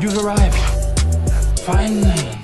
You've arrived. Finally.